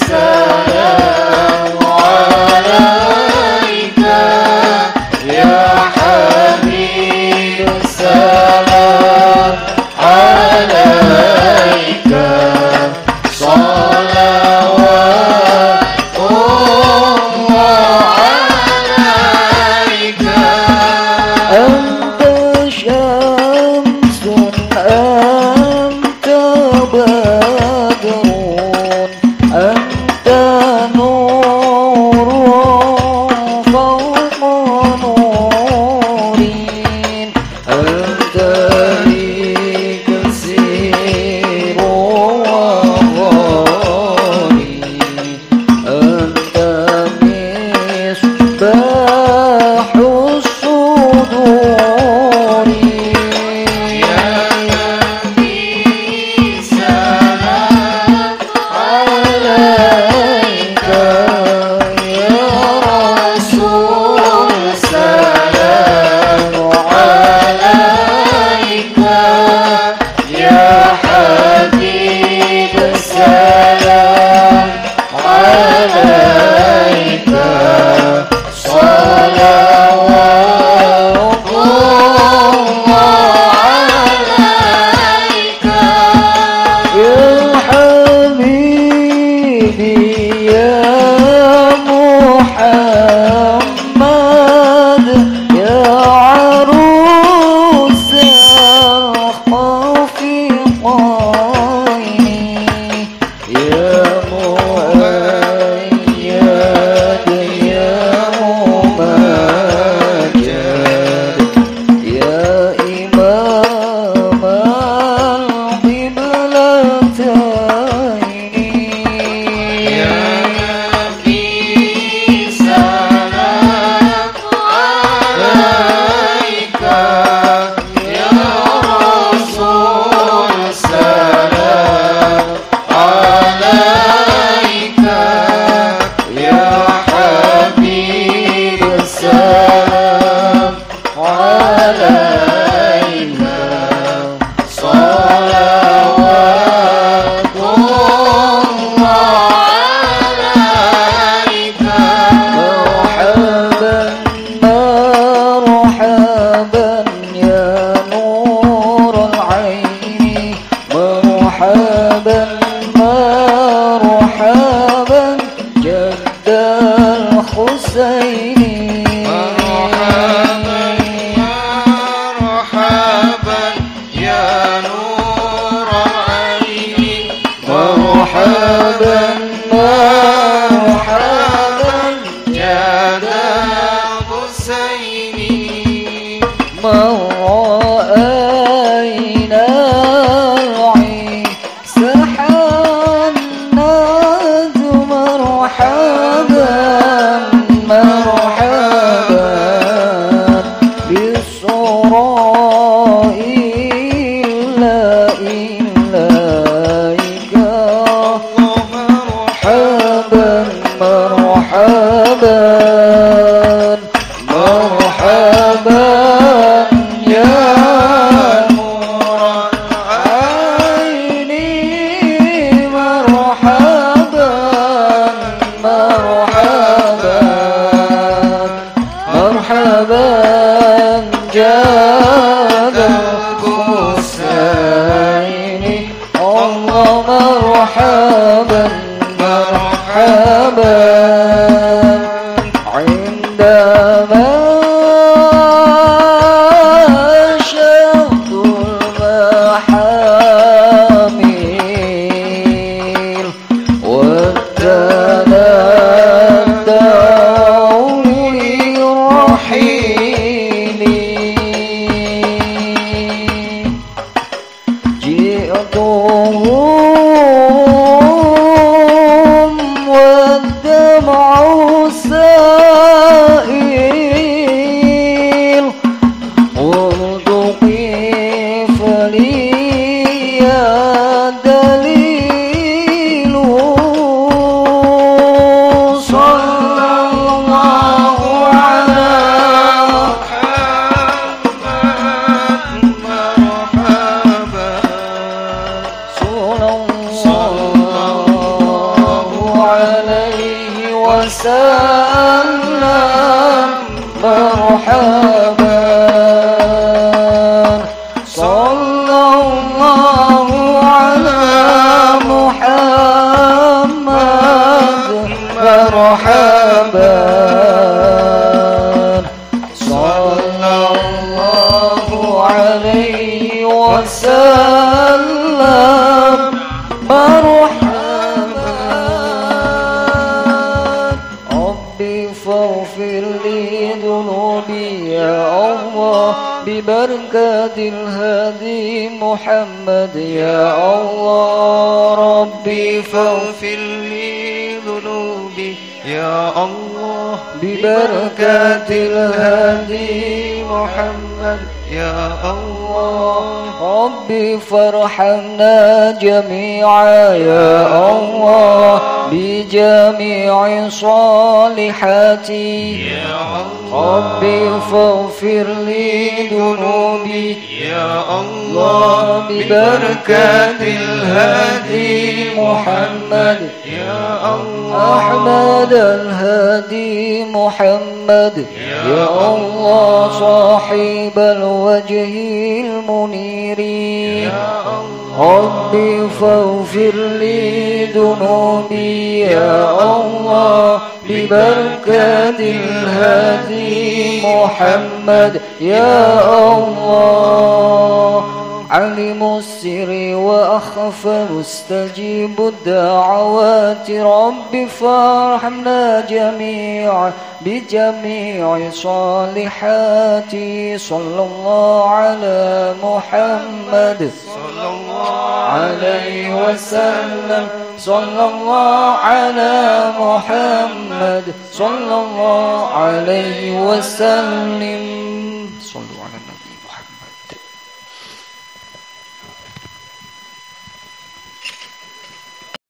Jesus. Não. together. Oh. وسلم مرحبا. صلى الله على محمد مرحبا. فاغفر لي ذنوبي يا الله ببركة الهادي محمد يا الله. ربي فاغفر لي ذنوبي يا الله ببركة الهادي محمد. يا الله. ربي فارحمنا جميعا يا الله بجميع صالحاتي. يا الله. ربي فاغفر لي ذنوبي. يا الله. ببركة الهادي محمد. يا الله. أحمد الهادي محمد. يا الله. صاحب الوجه المنير. يا ربي فاغفر لي ذنوبي. يا الله ببركة الهادي محمد. يا الله علم السر وأخفى مستجيب الدعوات. رب فارحمنا جميعا بجميع صالحاتي. صلى الله على محمد. صلى الله عليه وسلم. صلى الله على محمد. صلى الله عليه وسلم.